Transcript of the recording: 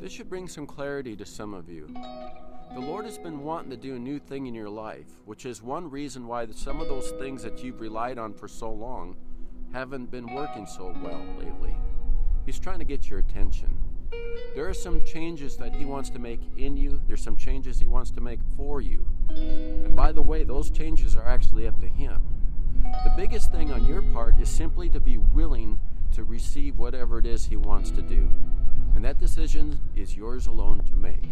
This should bring some clarity to some of you. The Lord has been wanting to do a new thing in your life, which is one reason why some of those things that you've relied on for so long haven't been working so well lately. He's trying to get your attention. There are some changes that He wants to make in you, there's some changes He wants to make for you. And by the way, those changes are actually up to Him. The biggest thing on your part is simply to be willing to receive whatever it is He wants to do. And that decision is yours alone to make.